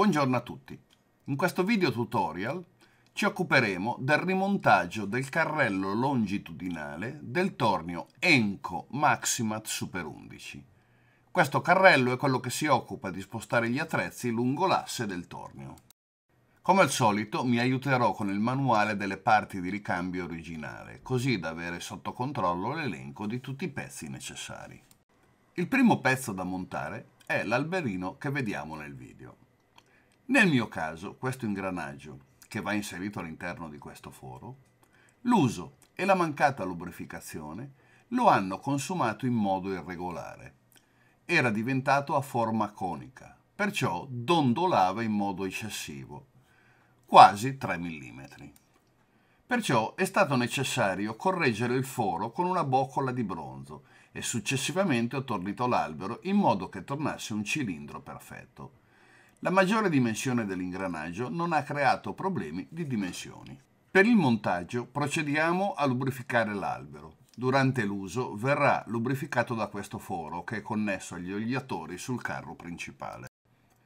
Buongiorno a tutti. In questo video tutorial ci occuperemo del rimontaggio del carrello longitudinale del tornio Enco Maximat Super 11. Questo carrello è quello che si occupa di spostare gli attrezzi lungo l'asse del tornio. Come al solito mi aiuterò con il manuale delle parti di ricambio originale, così da avere sotto controllo l'elenco di tutti i pezzi necessari. Il primo pezzo da montare è l'alberino che vediamo nel video. Nel mio caso, questo ingranaggio, che va inserito all'interno di questo foro, l'uso e la mancata lubrificazione lo hanno consumato in modo irregolare. Era diventato a forma conica, perciò dondolava in modo eccessivo, quasi 3 mm. Perciò è stato necessario correggere il foro con una boccola di bronzo e successivamente ho tornito l'albero in modo che tornasse un cilindro perfetto. La maggiore dimensione dell'ingranaggio non ha creato problemi di dimensioni. Per il montaggio procediamo a lubrificare l'albero. Durante l'uso verrà lubrificato da questo foro che è connesso agli oliatori sul carro principale.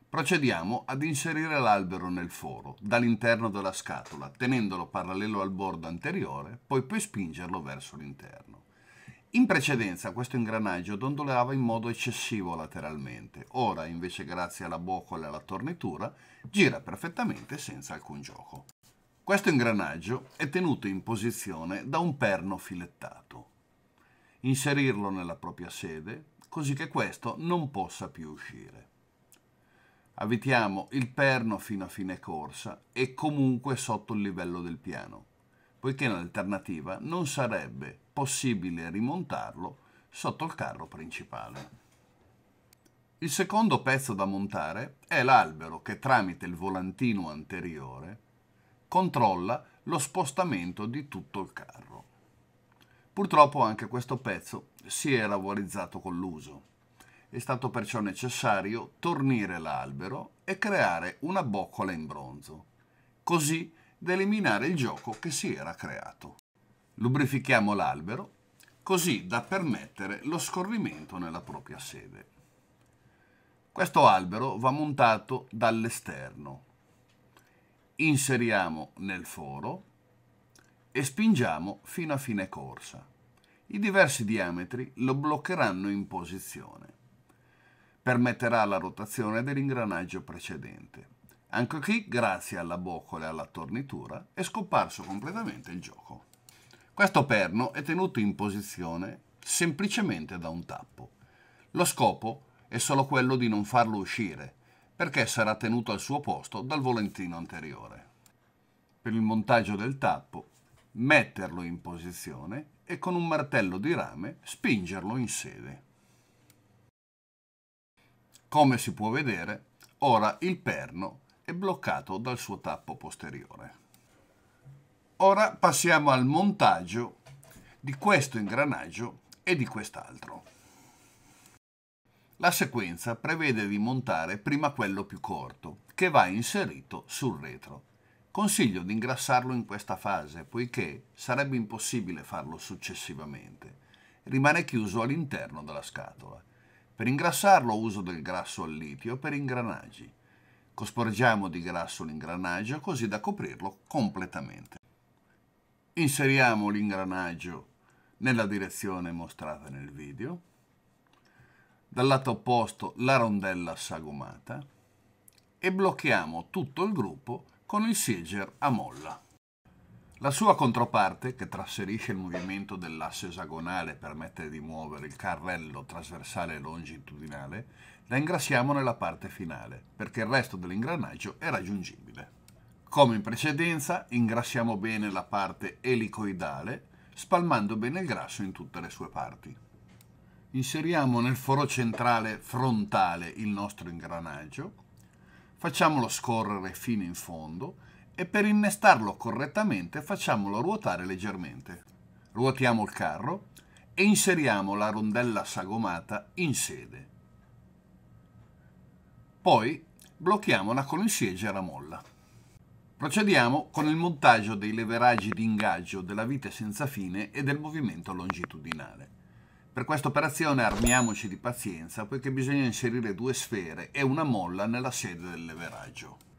Procediamo ad inserire l'albero nel foro dall'interno della scatola, tenendolo parallelo al bordo anteriore, poi puoi spingerlo verso l'interno. In precedenza questo ingranaggio dondolava in modo eccessivo lateralmente, ora invece grazie alla boccola e alla tornitura gira perfettamente senza alcun gioco. Questo ingranaggio è tenuto in posizione da un perno filettato. Inserirlo nella propria sede così che questo non possa più uscire. Avvitiamo il perno fino a fine corsa e comunque sotto il livello del piano poiché in alternativa non sarebbe possibile rimontarlo sotto il carro principale. Il secondo pezzo da montare è l'albero che tramite il volantino anteriore controlla lo spostamento di tutto il carro. Purtroppo anche questo pezzo si è lavorizzato con l'uso. È stato perciò necessario tornire l'albero e creare una boccola in bronzo. Così da eliminare il gioco che si era creato. Lubrifichiamo l'albero così da permettere lo scorrimento nella propria sede. Questo albero va montato dall'esterno. Inseriamo nel foro e spingiamo fino a fine corsa. I diversi diametri lo bloccheranno in posizione. Permetterà la rotazione dell'ingranaggio precedente. Anche qui, grazie alla boccola e alla tornitura, è scomparso completamente il gioco. Questo perno è tenuto in posizione semplicemente da un tappo. Lo scopo è solo quello di non farlo uscire, perché sarà tenuto al suo posto dal volantino anteriore. Per il montaggio del tappo, metterlo in posizione e con un martello di rame spingerlo in sede. Come si può vedere, ora il perno è bloccato dal suo tappo posteriore. Ora passiamo al montaggio di questo ingranaggio e di quest'altro. La sequenza prevede di montare prima quello più corto, che va inserito sul retro. Consiglio di ingrassarlo in questa fase, poiché sarebbe impossibile farlo successivamente. Rimane chiuso all'interno della scatola. Per ingrassarlo uso del grasso al litio per ingranaggi. Cosporgiamo di grasso l'ingranaggio così da coprirlo completamente. Inseriamo l'ingranaggio nella direzione mostrata nel video. Dal lato opposto la rondella sagomata e blocchiamo tutto il gruppo con il sieger a molla. La sua controparte, che trasferisce il movimento dell'asse esagonale per permette di muovere il carrello trasversale e longitudinale, la ingrassiamo nella parte finale, perché il resto dell'ingranaggio è raggiungibile. Come in precedenza, ingrassiamo bene la parte elicoidale, spalmando bene il grasso in tutte le sue parti. Inseriamo nel foro centrale frontale il nostro ingranaggio, facciamolo scorrere fino in fondo e per innestarlo correttamente facciamolo ruotare leggermente. Ruotiamo il carro e inseriamo la rondella sagomata in sede. Poi blocchiamola con il siegere a molla. Procediamo con il montaggio dei leveraggi di ingaggio della vite senza fine e del movimento longitudinale. Per questa operazione armiamoci di pazienza poiché bisogna inserire due sfere e una molla nella sede del leveraggio.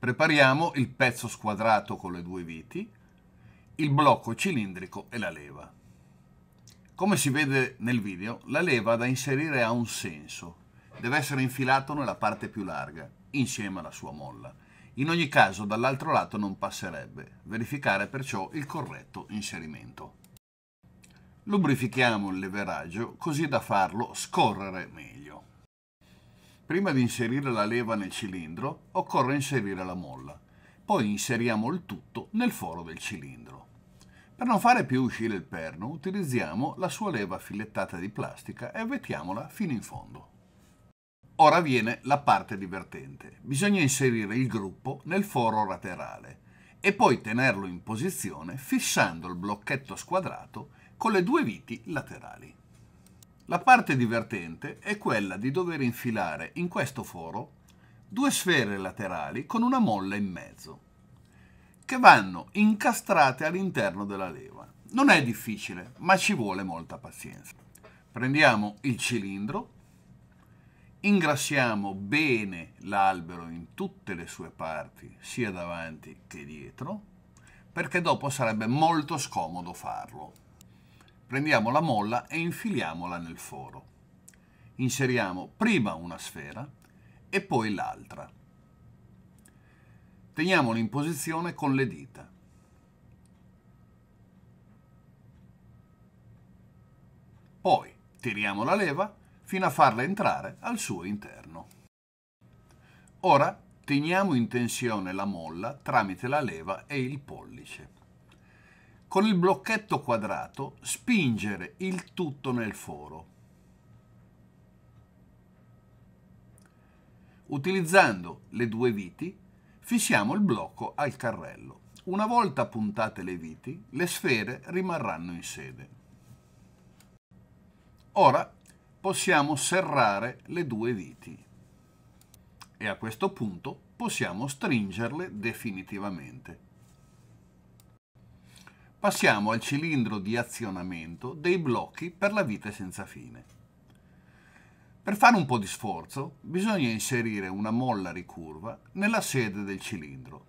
Prepariamo il pezzo squadrato con le due viti, il blocco cilindrico e la leva. Come si vede nel video, la leva da inserire ha un senso. Deve essere infilato nella parte più larga, insieme alla sua molla. In ogni caso dall'altro lato non passerebbe. Verificare perciò il corretto inserimento. Lubrifichiamo il leveraggio così da farlo scorrere meglio. Prima di inserire la leva nel cilindro occorre inserire la molla, poi inseriamo il tutto nel foro del cilindro. Per non fare più uscire il perno utilizziamo la sua leva filettata di plastica e avvetiamola fino in fondo. Ora viene la parte divertente. Bisogna inserire il gruppo nel foro laterale e poi tenerlo in posizione fissando il blocchetto squadrato con le due viti laterali. La parte divertente è quella di dover infilare in questo foro due sfere laterali con una molla in mezzo, che vanno incastrate all'interno della leva. Non è difficile, ma ci vuole molta pazienza. Prendiamo il cilindro, ingrassiamo bene l'albero in tutte le sue parti, sia davanti che dietro, perché dopo sarebbe molto scomodo farlo. Prendiamo la molla e infiliamola nel foro. Inseriamo prima una sfera e poi l'altra. Teniamolo in posizione con le dita. Poi tiriamo la leva fino a farla entrare al suo interno. Ora teniamo in tensione la molla tramite la leva e il pollice con il blocchetto quadrato spingere il tutto nel foro. Utilizzando le due viti fissiamo il blocco al carrello. Una volta puntate le viti, le sfere rimarranno in sede. Ora possiamo serrare le due viti e a questo punto possiamo stringerle definitivamente passiamo al cilindro di azionamento dei blocchi per la vite senza fine. Per fare un po' di sforzo bisogna inserire una molla ricurva nella sede del cilindro.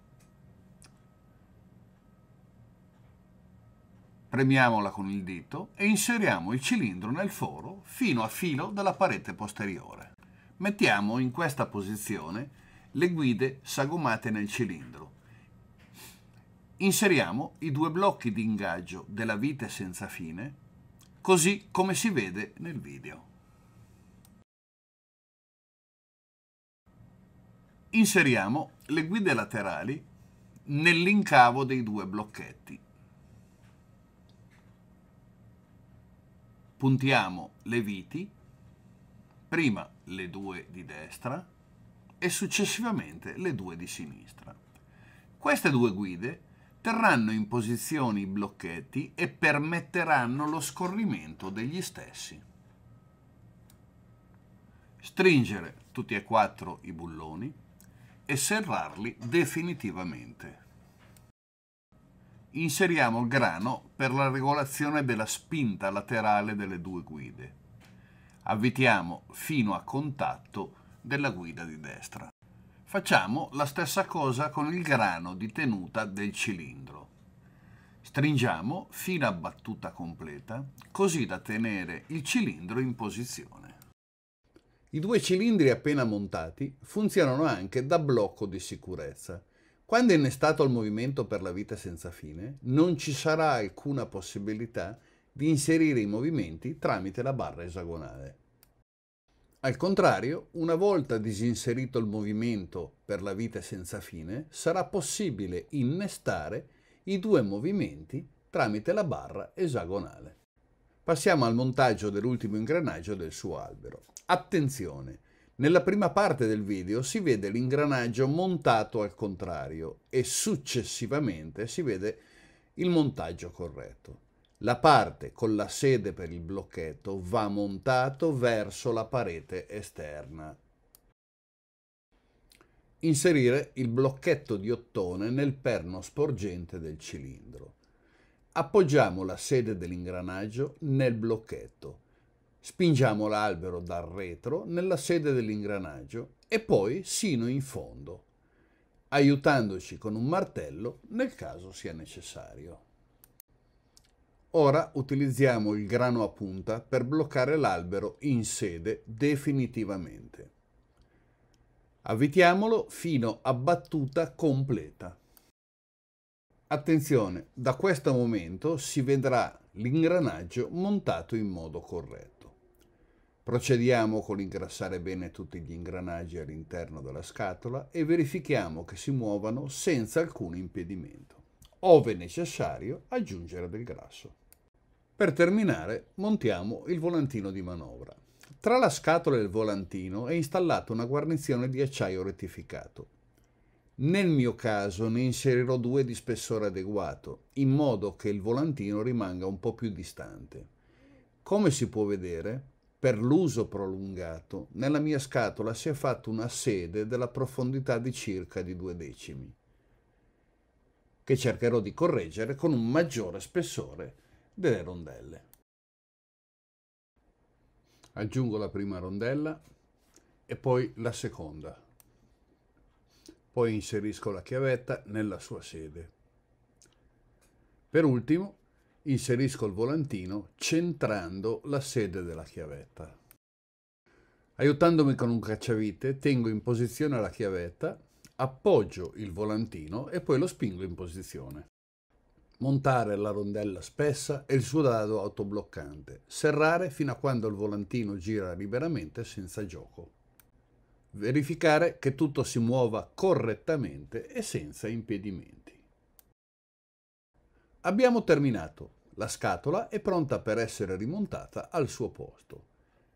Premiamola con il dito e inseriamo il cilindro nel foro fino a filo della parete posteriore. Mettiamo in questa posizione le guide sagomate nel cilindro inseriamo i due blocchi di ingaggio della vite senza fine, così come si vede nel video. Inseriamo le guide laterali nell'incavo dei due blocchetti. Puntiamo le viti, prima le due di destra e successivamente le due di sinistra. Queste due guide terranno in posizione i blocchetti e permetteranno lo scorrimento degli stessi. Stringere tutti e quattro i bulloni e serrarli definitivamente. Inseriamo il grano per la regolazione della spinta laterale delle due guide. Avvitiamo fino a contatto della guida di destra. Facciamo la stessa cosa con il grano di tenuta del cilindro. Stringiamo fino a battuta completa, così da tenere il cilindro in posizione. I due cilindri appena montati funzionano anche da blocco di sicurezza. Quando è innestato il movimento per la vita senza fine, non ci sarà alcuna possibilità di inserire i movimenti tramite la barra esagonale. Al contrario, una volta disinserito il movimento per la vite senza fine, sarà possibile innestare i due movimenti tramite la barra esagonale. Passiamo al montaggio dell'ultimo ingranaggio del suo albero. Attenzione! Nella prima parte del video si vede l'ingranaggio montato al contrario e successivamente si vede il montaggio corretto. La parte con la sede per il blocchetto va montato verso la parete esterna. Inserire il blocchetto di ottone nel perno sporgente del cilindro. Appoggiamo la sede dell'ingranaggio nel blocchetto. Spingiamo l'albero dal retro nella sede dell'ingranaggio e poi sino in fondo, aiutandoci con un martello nel caso sia necessario. Ora utilizziamo il grano a punta per bloccare l'albero in sede definitivamente. Avvitiamolo fino a battuta completa. Attenzione, da questo momento si vedrà l'ingranaggio montato in modo corretto. Procediamo con ingrassare bene tutti gli ingranaggi all'interno della scatola e verifichiamo che si muovano senza alcun impedimento. Ove necessario, aggiungere del grasso. Per terminare, montiamo il volantino di manovra. Tra la scatola e il volantino è installata una guarnizione di acciaio rettificato. Nel mio caso ne inserirò due di spessore adeguato, in modo che il volantino rimanga un po' più distante. Come si può vedere, per l'uso prolungato, nella mia scatola si è fatta una sede della profondità di circa di due decimi, che cercherò di correggere con un maggiore spessore delle rondelle. Aggiungo la prima rondella e poi la seconda. Poi inserisco la chiavetta nella sua sede. Per ultimo inserisco il volantino centrando la sede della chiavetta. Aiutandomi con un cacciavite, tengo in posizione la chiavetta, appoggio il volantino e poi lo spingo in posizione. Montare la rondella spessa e il suo dado autobloccante. Serrare fino a quando il volantino gira liberamente senza gioco. Verificare che tutto si muova correttamente e senza impedimenti. Abbiamo terminato. La scatola è pronta per essere rimontata al suo posto.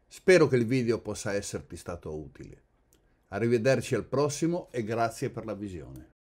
Spero che il video possa esserti stato utile. Arrivederci al prossimo e grazie per la visione.